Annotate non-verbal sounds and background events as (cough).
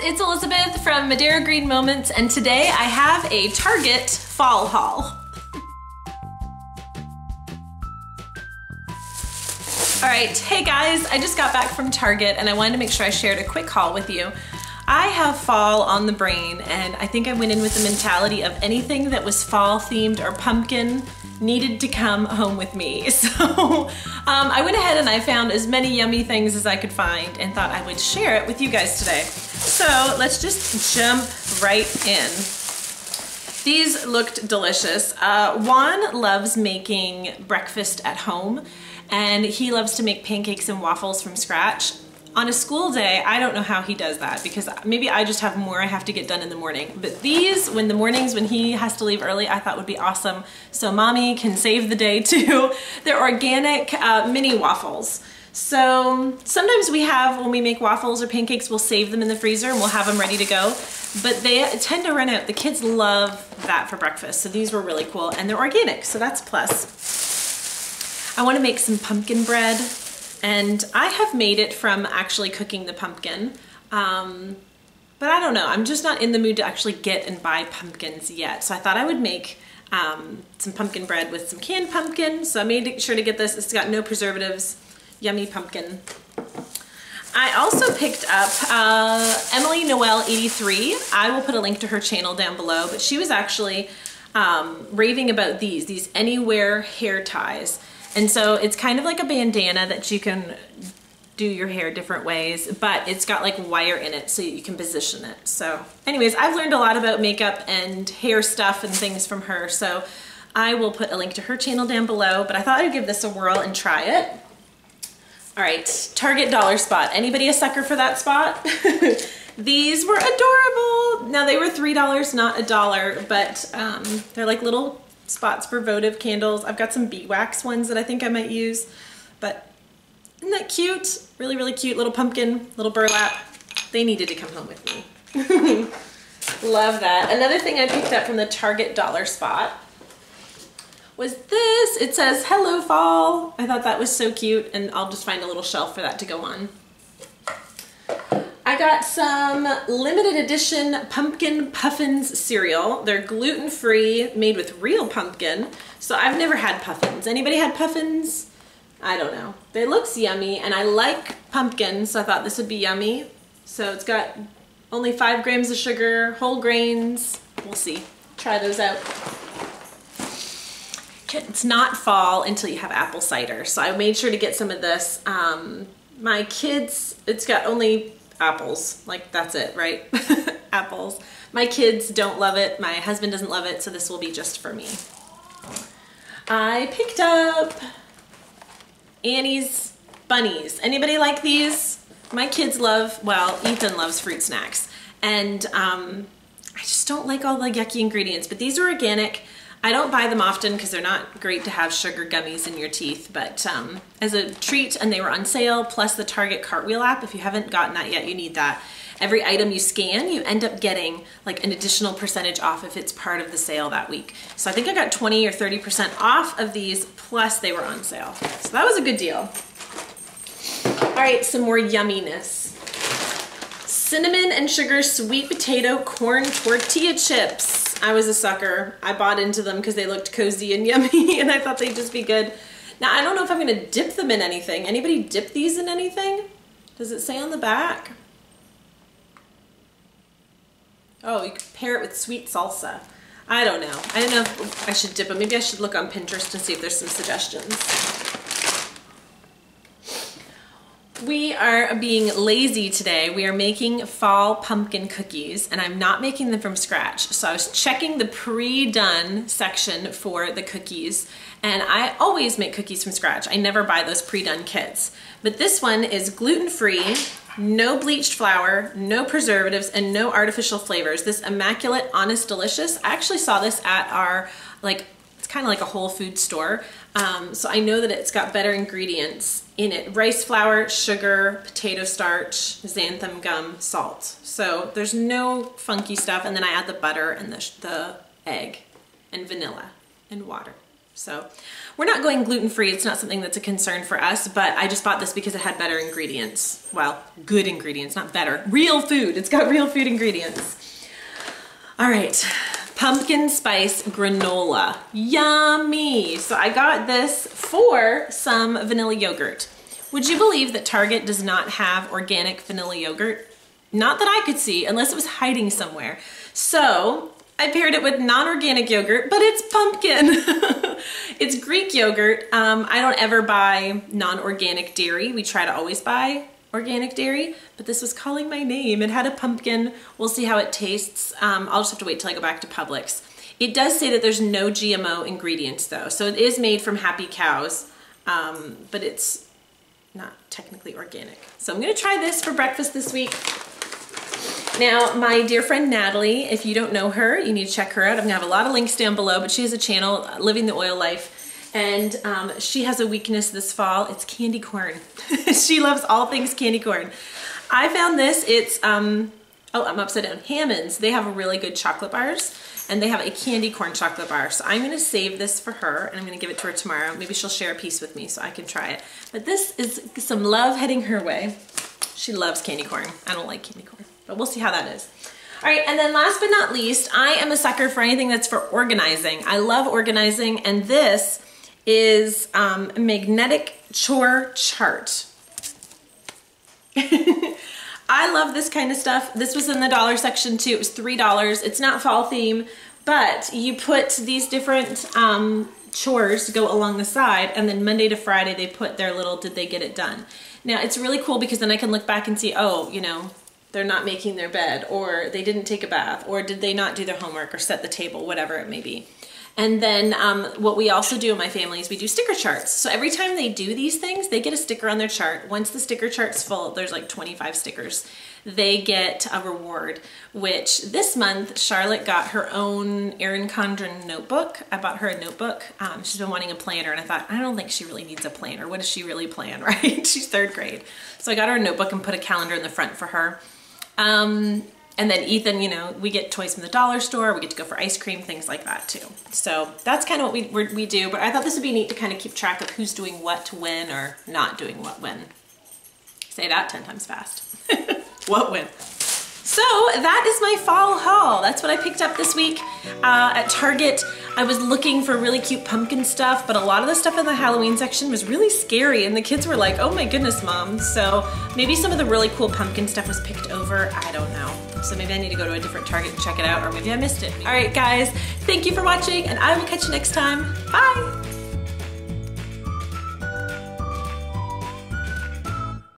it's Elizabeth from Medero Green Moments, and today I have a Target fall haul. All right, hey guys, I just got back from Target and I wanted to make sure I shared a quick haul with you. I have fall on the brain and I think I went in with the mentality of anything that was fall themed or pumpkin needed to come home with me. (laughs) So um, I went ahead and I found as many yummy things as I could find and thought I would share it with you guys today. So let's just jump right in. These looked delicious. Uh, Juan loves making breakfast at home and he loves to make pancakes and waffles from scratch on a school day, I don't know how he does that because maybe I just have more I have to get done in the morning. But these, when the mornings when he has to leave early, I thought would be awesome. So mommy can save the day (laughs) too. They're organic uh, mini waffles. So sometimes we have, when we make waffles or pancakes, we'll save them in the freezer and we'll have them ready to go. But they tend to run out. The kids love that for breakfast. So these were really cool and they're organic, so that's plus. I wanna make some pumpkin bread and I have made it from actually cooking the pumpkin. Um, but I don't know, I'm just not in the mood to actually get and buy pumpkins yet. So I thought I would make um, some pumpkin bread with some canned pumpkin. So I made sure to get this. It's got no preservatives. Yummy pumpkin. I also picked up uh, Emily Noel 83. I will put a link to her channel down below, but she was actually um, raving about these, these Anywear hair ties. And so it's kind of like a bandana that you can do your hair different ways, but it's got like wire in it so you can position it. So anyways, I've learned a lot about makeup and hair stuff and things from her. So I will put a link to her channel down below, but I thought I'd give this a whirl and try it. All right, Target dollar spot. Anybody a sucker for that spot? (laughs) These were adorable. Now they were $3, not a dollar, but um, they're like little spots for votive candles. I've got some beeswax ones that I think I might use, but isn't that cute? Really, really cute little pumpkin, little burlap. They needed to come home with me. (laughs) (laughs) Love that. Another thing I picked up from the Target dollar spot was this. It says, hello fall. I thought that was so cute and I'll just find a little shelf for that to go on. I got some limited edition pumpkin puffins cereal. They're gluten-free, made with real pumpkin. So I've never had puffins. Anybody had puffins? I don't know. It looks yummy and I like pumpkin, so I thought this would be yummy. So it's got only five grams of sugar, whole grains. We'll see. Try those out. It's not fall until you have apple cider. So I made sure to get some of this. Um, my kids, it's got only apples. Like that's it, right? (laughs) apples. My kids don't love it. My husband doesn't love it, so this will be just for me. I picked up Annie's bunnies. Anybody like these? My kids love, well, Ethan loves fruit snacks. And um, I just don't like all the yucky ingredients, but these are organic. I don't buy them often because they're not great to have sugar gummies in your teeth, but um, as a treat, and they were on sale, plus the Target Cartwheel app. If you haven't gotten that yet, you need that. Every item you scan, you end up getting like an additional percentage off if it's part of the sale that week. So I think I got 20 or 30% off of these, plus they were on sale. So that was a good deal. All right, some more yumminess. Cinnamon and sugar sweet potato corn tortilla chips. I was a sucker. I bought into them because they looked cozy and (laughs) yummy and I thought they'd just be good. Now, I don't know if I'm gonna dip them in anything. Anybody dip these in anything? Does it say on the back? Oh, you could pair it with sweet salsa. I don't know. I don't know if I should dip them. Maybe I should look on Pinterest and see if there's some suggestions. We are being lazy today. We are making fall pumpkin cookies and I'm not making them from scratch. So I was checking the pre-done section for the cookies and I always make cookies from scratch. I never buy those pre-done kits. But this one is gluten-free, no bleached flour, no preservatives, and no artificial flavors. This Immaculate Honest Delicious, I actually saw this at our like kind of like a whole food store. Um, so I know that it's got better ingredients in it. Rice flour, sugar, potato starch, xanthan gum, salt. So there's no funky stuff. And then I add the butter and the, the egg and vanilla and water. So we're not going gluten-free. It's not something that's a concern for us, but I just bought this because it had better ingredients. Well, good ingredients, not better. Real food. It's got real food ingredients. All right, pumpkin spice granola. Yummy. So I got this for some vanilla yogurt. Would you believe that Target does not have organic vanilla yogurt? Not that I could see, unless it was hiding somewhere. So I paired it with non-organic yogurt, but it's pumpkin. (laughs) it's Greek yogurt. Um, I don't ever buy non-organic dairy. We try to always buy organic dairy, but this was calling my name. It had a pumpkin. We'll see how it tastes. Um, I'll just have to wait till I go back to Publix. It does say that there's no GMO ingredients though, so it is made from happy cows, um, but it's not technically organic. So I'm gonna try this for breakfast this week. Now, my dear friend Natalie, if you don't know her, you need to check her out. I'm gonna have a lot of links down below, but she has a channel, Living the Oil Life, and um, she has a weakness this fall. It's candy corn. (laughs) she loves all things candy corn. I found this, it's, um, oh, I'm upside down, Hammond's. They have really good chocolate bars, and they have a candy corn chocolate bar. So I'm gonna save this for her, and I'm gonna give it to her tomorrow. Maybe she'll share a piece with me so I can try it. But this is some love heading her way. She loves candy corn. I don't like candy corn but we'll see how that is. All right, and then last but not least, I am a sucker for anything that's for organizing. I love organizing, and this is um, magnetic chore chart. (laughs) I love this kind of stuff. This was in the dollar section too. It was $3. It's not fall theme, but you put these different um, chores to go along the side, and then Monday to Friday they put their little did they get it done. Now, it's really cool because then I can look back and see, oh, you know, they're not making their bed or they didn't take a bath or did they not do their homework or set the table, whatever it may be. And then um, what we also do in my family is we do sticker charts. So every time they do these things, they get a sticker on their chart. Once the sticker chart's full, there's like 25 stickers, they get a reward, which this month, Charlotte got her own Erin Condren notebook. I bought her a notebook. Um, she's been wanting a planner and I thought, I don't think she really needs a planner. What does she really plan, (laughs) right? she's third grade. So I got her a notebook and put a calendar in the front for her. Um, and then Ethan, you know, we get toys from the dollar store, we get to go for ice cream, things like that too. So that's kind of what we, we do, but I thought this would be neat to kind of keep track of who's doing what when or not doing what when. Say that 10 times fast. (laughs) what when? So that is my fall haul. That's what I picked up this week uh, at Target. I was looking for really cute pumpkin stuff, but a lot of the stuff in the Halloween section was really scary and the kids were like, oh my goodness, mom. So maybe some of the really cool pumpkin stuff was picked over, I don't know. So maybe I need to go to a different Target and check it out, or maybe I missed it. All right, guys, thank you for watching, and I will catch you next time. Bye!